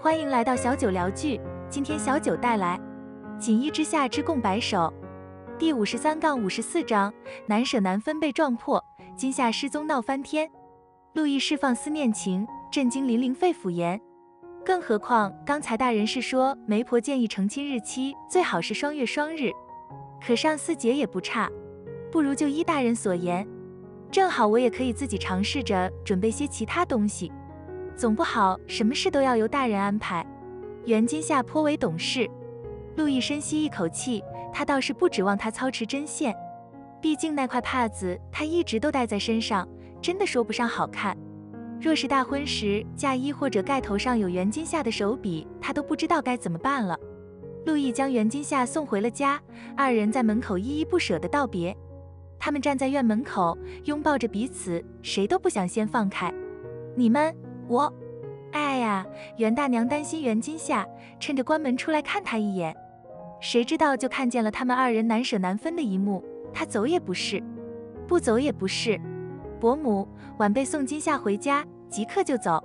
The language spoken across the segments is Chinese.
欢迎来到小九聊剧，今天小九带来《锦衣之下之共白首》第五十三杠五十四章：难舍难分被撞破，今夏失踪闹翻天。陆毅释放思念情，震惊林陵肺腑言。更何况刚才大人是说媒婆建议成亲日期最好是双月双日，可上四节也不差，不如就依大人所言。正好我也可以自己尝试着准备些其他东西，总不好什么事都要由大人安排。袁今夏颇为懂事，陆毅深吸一口气，他倒是不指望他操持针线，毕竟那块帕子他一直都戴在身上，真的说不上好看。若是大婚时嫁衣或者盖头上有袁今夏的手笔，他都不知道该怎么办了。陆毅将袁今夏送回了家，二人在门口依依不舍地道别。他们站在院门口，拥抱着彼此，谁都不想先放开。你们，我，哎呀！袁大娘担心袁今夏，趁着关门出来看他一眼，谁知道就看见了他们二人难舍难分的一幕。他走也不是，不走也不是。伯母，晚辈送今夏回家，即刻就走。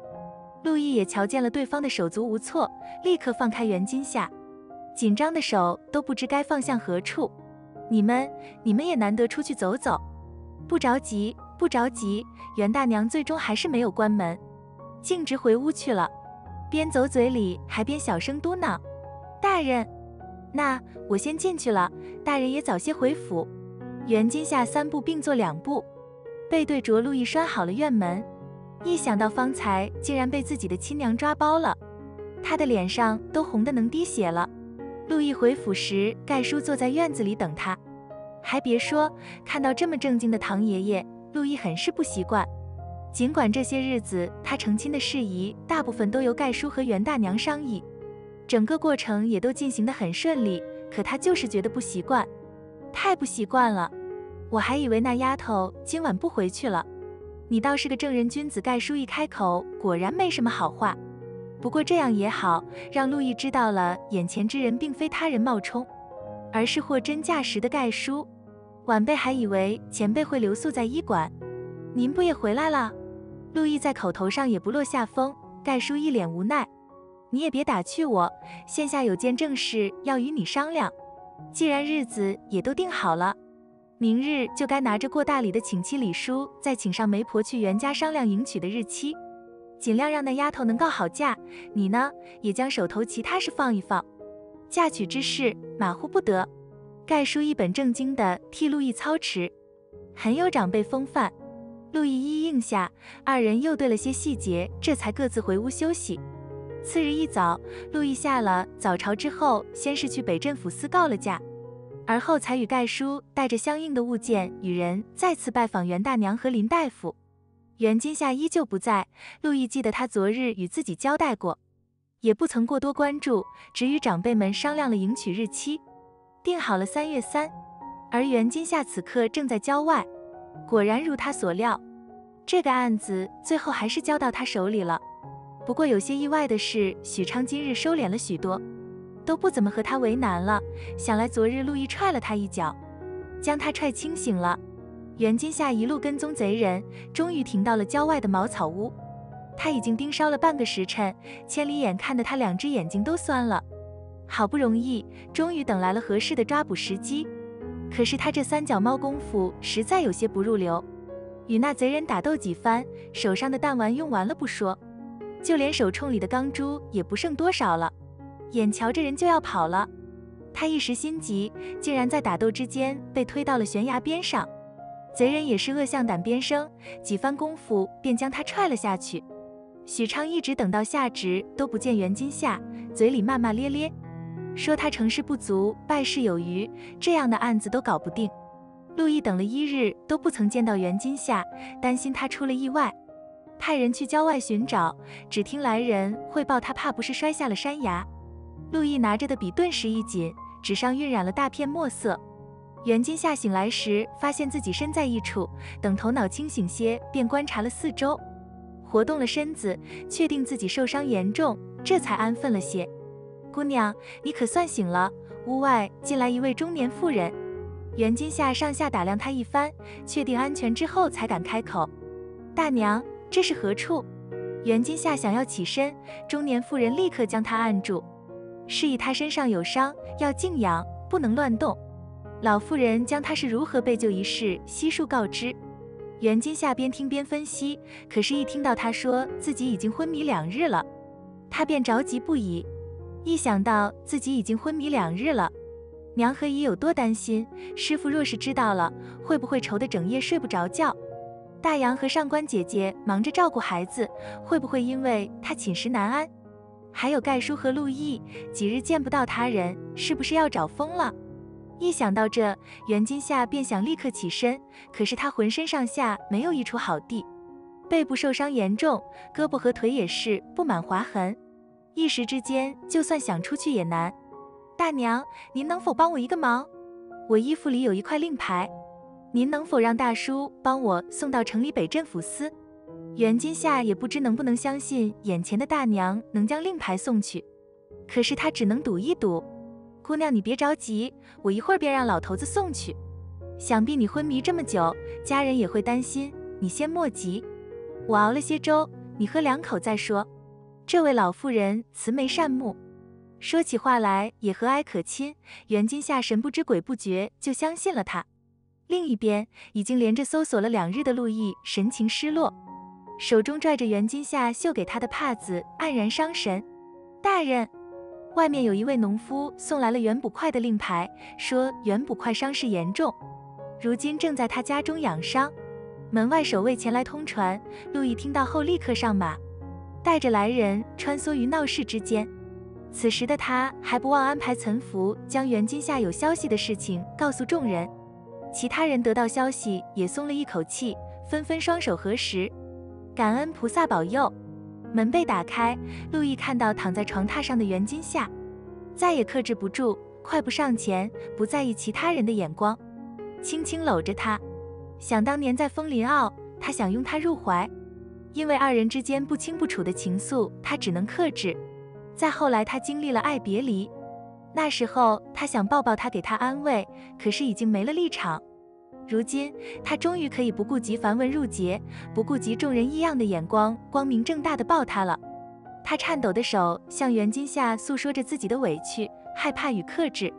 陆毅也瞧见了对方的手足无措，立刻放开袁今夏，紧张的手都不知该放向何处。你们，你们也难得出去走走，不着急，不着急。袁大娘最终还是没有关门，径直回屋去了，边走嘴里还边小声嘟囔：“大人，那我先进去了，大人也早些回府。”袁今夏三步并作两步，背对着陆毅拴好了院门。一想到方才竟然被自己的亲娘抓包了，他的脸上都红得能滴血了。陆毅回府时，盖叔坐在院子里等他。还别说，看到这么正经的唐爷爷，陆毅很是不习惯。尽管这些日子他成亲的事宜大部分都由盖叔和袁大娘商议，整个过程也都进行得很顺利，可他就是觉得不习惯，太不习惯了。我还以为那丫头今晚不回去了。你倒是个正人君子。盖叔一开口，果然没什么好话。不过这样也好，让陆毅知道了眼前之人并非他人冒充，而是货真价实的盖叔。晚辈还以为前辈会留宿在医馆，您不也回来了？陆毅在口头上也不落下风。盖叔一脸无奈，你也别打趣我，现下有件正事要与你商量。既然日子也都定好了，明日就该拿着过大礼的请期礼书，再请上媒婆去袁家商量迎娶的日期。尽量让那丫头能告好嫁，你呢也将手头其他事放一放，嫁娶之事马虎不得。盖叔一本正经地替陆毅操持，很有长辈风范。陆毅一应下，二人又对了些细节，这才各自回屋休息。次日一早，陆毅下了早朝之后，先是去北镇抚司告了假，而后才与盖叔带着相应的物件与人再次拜访袁大娘和林大夫。袁今夏依旧不在，陆毅记得他昨日与自己交代过，也不曾过多关注，只与长辈们商量了迎娶日期，定好了三月三。而袁今夏此刻正在郊外，果然如他所料，这个案子最后还是交到他手里了。不过有些意外的是，许昌今日收敛了许多，都不怎么和他为难了。想来昨日陆毅踹了他一脚，将他踹清醒了。袁今夏一路跟踪贼人，终于停到了郊外的茅草屋。他已经盯梢了半个时辰，千里眼看得他两只眼睛都酸了。好不容易，终于等来了合适的抓捕时机。可是他这三脚猫功夫实在有些不入流，与那贼人打斗几番，手上的弹丸用完了不说，就连手冲里的钢珠也不剩多少了。眼瞧着人就要跑了，他一时心急，竟然在打斗之间被推到了悬崖边上。贼人也是恶向胆边生，几番功夫便将他踹了下去。许昌一直等到下旨都不见袁今夏，嘴里骂骂咧咧，说他成事不足，败事有余，这样的案子都搞不定。陆毅等了一日都不曾见到袁今夏，担心他出了意外，派人去郊外寻找，只听来人汇报他怕不是摔下了山崖。陆毅拿着的笔顿时一紧，纸上晕染了大片墨色。袁今夏醒来时，发现自己身在异处，等头脑清醒些，便观察了四周，活动了身子，确定自己受伤严重，这才安分了些。姑娘，你可算醒了。屋外进来一位中年妇人，袁今夏上下打量他一番，确定安全之后，才敢开口：“大娘，这是何处？”袁金夏想要起身，中年妇人立刻将他按住，示意他身上有伤，要静养，不能乱动。老妇人将他是如何被救一事悉数告知。袁金夏边听边分析，可是，一听到他说自己已经昏迷两日了，他便着急不已。一想到自己已经昏迷两日了，娘和姨有多担心，师傅若是知道了，会不会愁得整夜睡不着觉？大杨和上官姐姐忙着照顾孩子，会不会因为他寝食难安？还有盖叔和陆毅，几日见不到他人，是不是要找疯了？一想到这，袁金夏便想立刻起身，可是他浑身上下没有一处好地，背部受伤严重，胳膊和腿也是布满划痕，一时之间就算想出去也难。大娘，您能否帮我一个忙？我衣服里有一块令牌，您能否让大叔帮我送到城里北镇抚司？袁金夏也不知能不能相信眼前的大娘能将令牌送去，可是他只能赌一赌。姑娘，你别着急，我一会儿便让老头子送去。想必你昏迷这么久，家人也会担心，你先莫急。我熬了些粥，你喝两口再说。这位老妇人慈眉善目，说起话来也和蔼可亲。袁金夏神不知鬼不觉就相信了他。另一边，已经连着搜索了两日的陆毅神情失落，手中拽着袁金夏绣给他的帕子，黯然伤神。大人。外面有一位农夫送来了袁捕快的令牌，说袁捕快伤势严重，如今正在他家中养伤。门外守卫前来通传，陆毅听到后立刻上马，带着来人穿梭于闹市之间。此时的他还不忘安排岑福将袁金夏有消息的事情告诉众人。其他人得到消息也松了一口气，纷纷双手合十，感恩菩萨保佑。门被打开，陆毅看到躺在床榻上的袁金夏，再也克制不住，快步上前，不在意其他人的眼光，轻轻搂着她。想当年在枫林坳，他想拥她入怀，因为二人之间不清不楚的情愫，他只能克制。再后来，他经历了爱别离，那时候他想抱抱她，给她安慰，可是已经没了立场。如今，他终于可以不顾及繁文缛节，不顾及众人异样的眼光，光明正大的抱她了。他颤抖的手向袁金夏诉说着自己的委屈、害怕与克制。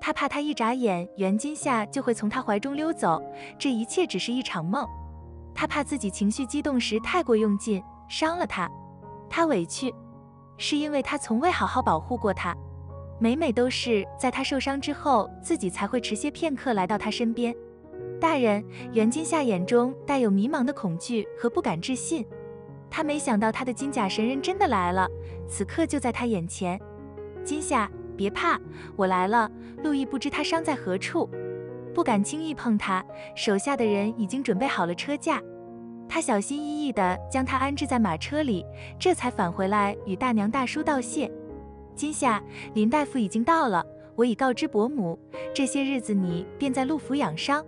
他怕他一眨眼，袁金夏就会从他怀中溜走，这一切只是一场梦。他怕自己情绪激动时太过用劲，伤了他。他委屈，是因为他从未好好保护过他，每每都是在他受伤之后，自己才会迟些片刻来到他身边。大人，袁金夏眼中带有迷茫的恐惧和不敢置信。他没想到他的金甲神人真的来了，此刻就在他眼前。金夏，别怕，我来了。陆毅不知他伤在何处，不敢轻易碰他。手下的人已经准备好了车架，他小心翼翼地将他安置在马车里，这才返回来与大娘大叔道谢。金夏，林大夫已经到了，我已告知伯母，这些日子你便在陆府养伤。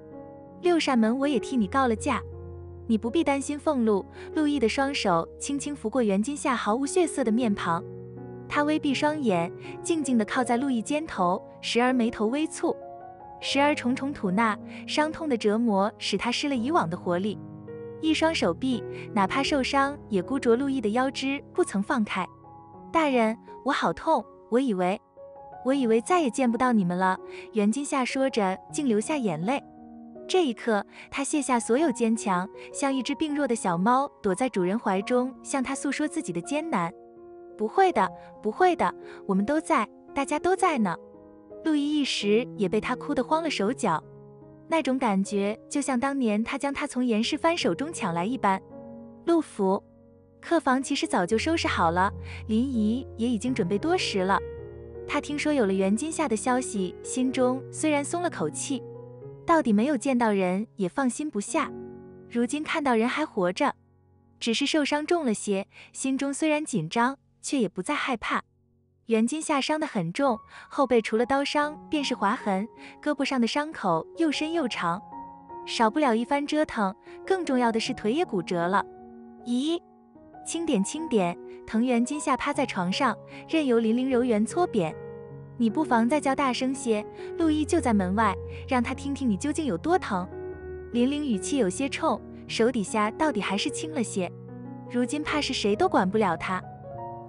六扇门我也替你告了假，你不必担心俸禄。陆毅的双手轻轻拂过袁金夏毫无血色的面庞，他微闭双眼，静静地靠在陆毅肩头，时而眉头微蹙，时而重重吐纳。伤痛的折磨使他失了以往的活力，一双手臂哪怕受伤也箍着陆毅的腰肢，不曾放开。大人，我好痛，我以为，我以为再也见不到你们了。袁金夏说着，竟流下眼泪。这一刻，他卸下所有坚强，像一只病弱的小猫，躲在主人怀中，向他诉说自己的艰难。不会的，不会的，我们都在，大家都在呢。陆毅一时也被他哭得慌了手脚，那种感觉就像当年他将他从严世蕃手中抢来一般。陆府客房其实早就收拾好了，林姨也已经准备多时了。他听说有了袁今夏的消息，心中虽然松了口气。到底没有见到人也放心不下，如今看到人还活着，只是受伤重了些，心中虽然紧张，却也不再害怕。袁金夏伤得很重，后背除了刀伤便是划痕，胳膊上的伤口又深又长，少不了一番折腾。更重要的是腿也骨折了。咦，轻点轻点，藤原金夏趴在床上，任由林玲柔圆搓扁。你不妨再叫大声些，陆毅就在门外，让他听听你究竟有多疼。林玲语气有些冲，手底下到底还是轻了些。如今怕是谁都管不了他。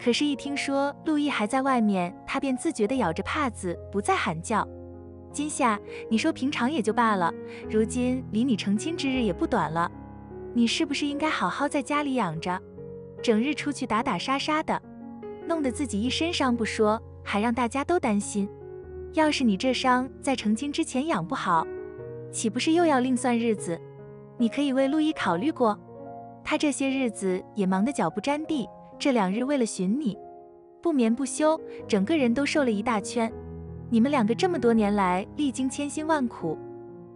可是，一听说陆毅还在外面，他便自觉地咬着帕子，不再喊叫。今夏，你说平常也就罢了，如今离你成亲之日也不短了，你是不是应该好好在家里养着，整日出去打打杀杀的，弄得自己一身伤不说，还让大家都担心。要是你这伤在成亲之前养不好，岂不是又要另算日子？你可以为陆毅考虑过，他这些日子也忙得脚不沾地。这两日为了寻你，不眠不休，整个人都瘦了一大圈。你们两个这么多年来历经千辛万苦，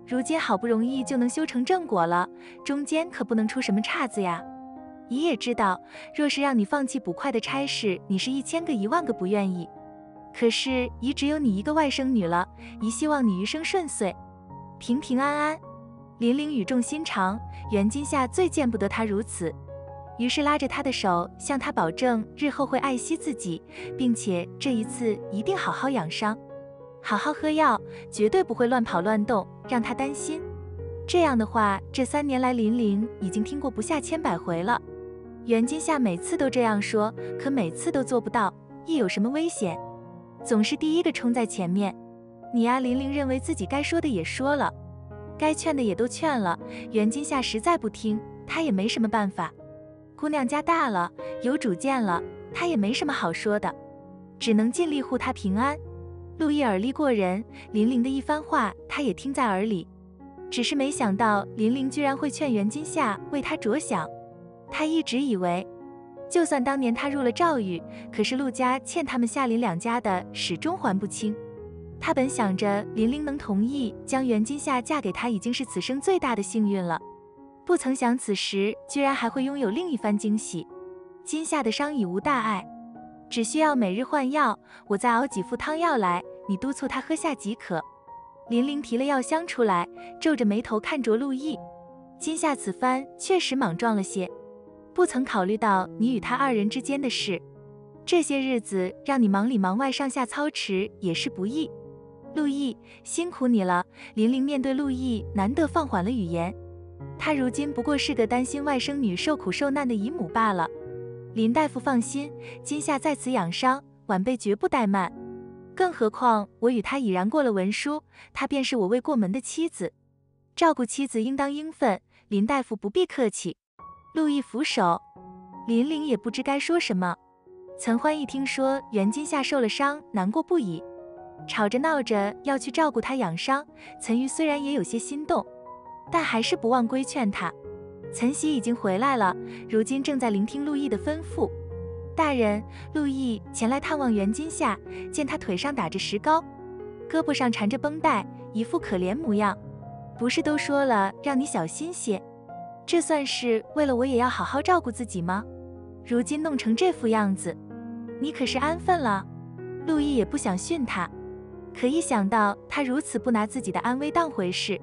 如今好不容易就能修成正果了，中间可不能出什么岔子呀。姨也知道，若是让你放弃捕快的差事，你是一千个一万个不愿意。可是姨只有你一个外甥女了，姨希望你余生顺遂，平平安安。林玲语重心长，袁今夏最见不得她如此。于是拉着他的手，向他保证日后会爱惜自己，并且这一次一定好好养伤，好好喝药，绝对不会乱跑乱动，让他担心。这样的话，这三年来林玲已经听过不下千百回了。袁金夏每次都这样说，可每次都做不到。一有什么危险，总是第一个冲在前面。你呀，林玲认为自己该说的也说了，该劝的也都劝了，袁金夏实在不听，他也没什么办法。姑娘家大了，有主见了，她也没什么好说的，只能尽力护她平安。陆毅耳力过人，林玲的一番话他也听在耳里，只是没想到林玲居然会劝袁金夏为他着想。他一直以为，就算当年他入了赵狱，可是陆家欠他们夏林两家的始终还不清。他本想着林玲能同意将袁金夏嫁给他，已经是此生最大的幸运了。不曾想，此时居然还会拥有另一番惊喜。今夏的伤已无大碍，只需要每日换药，我再熬几副汤药来，你督促他喝下即可。林玲提了药箱出来，皱着眉头看着陆毅。今夏此番确实莽撞了些，不曾考虑到你与他二人之间的事。这些日子让你忙里忙外，上下操持也是不易。陆毅，辛苦你了。林玲面对陆毅，难得放缓了语言。她如今不过是个担心外甥女受苦受难的姨母罢了。林大夫放心，今夏在此养伤，晚辈绝不怠慢。更何况我与他已然过了文书，她便是我未过门的妻子，照顾妻子应当应分。林大夫不必客气。陆毅扶手，林玲也不知该说什么。岑欢一听说袁今夏受了伤，难过不已，吵着闹着要去照顾她养伤。岑玉虽然也有些心动。但还是不忘规劝他。岑喜已经回来了，如今正在聆听陆毅的吩咐。大人，陆毅前来探望袁今夏，见他腿上打着石膏，胳膊上缠着绷带，一副可怜模样。不是都说了让你小心些？这算是为了我也要好好照顾自己吗？如今弄成这副样子，你可是安分了？陆毅也不想训他，可一想到他如此不拿自己的安危当回事。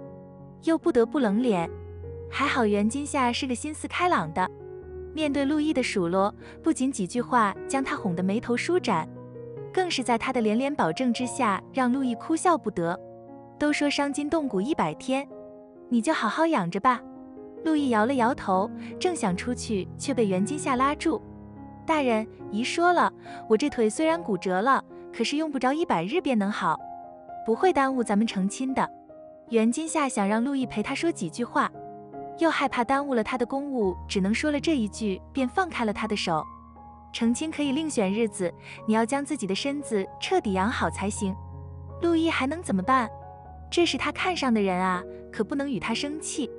又不得不冷脸，还好袁今夏是个心思开朗的，面对陆毅的数落，不仅几句话将他哄得眉头舒展，更是在他的连连保证之下，让陆毅哭笑不得。都说伤筋动骨一百天，你就好好养着吧。陆毅摇了摇头，正想出去，却被袁今夏拉住。大人，姨说了，我这腿虽然骨折了，可是用不着一百日便能好，不会耽误咱们成亲的。袁今夏想让陆毅陪他说几句话，又害怕耽误了他的公务，只能说了这一句，便放开了他的手。成亲可以另选日子，你要将自己的身子彻底养好才行。陆毅还能怎么办？这是他看上的人啊，可不能与他生气。